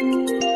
Thank you.